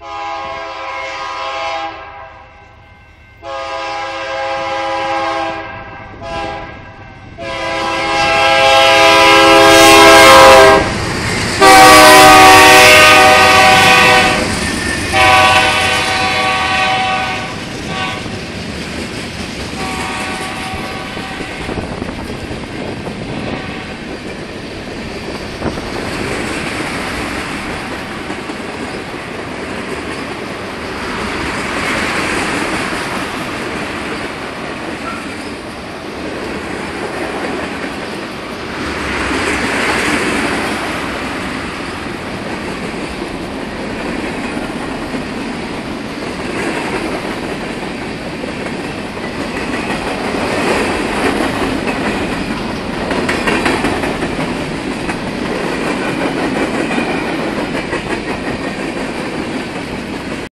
you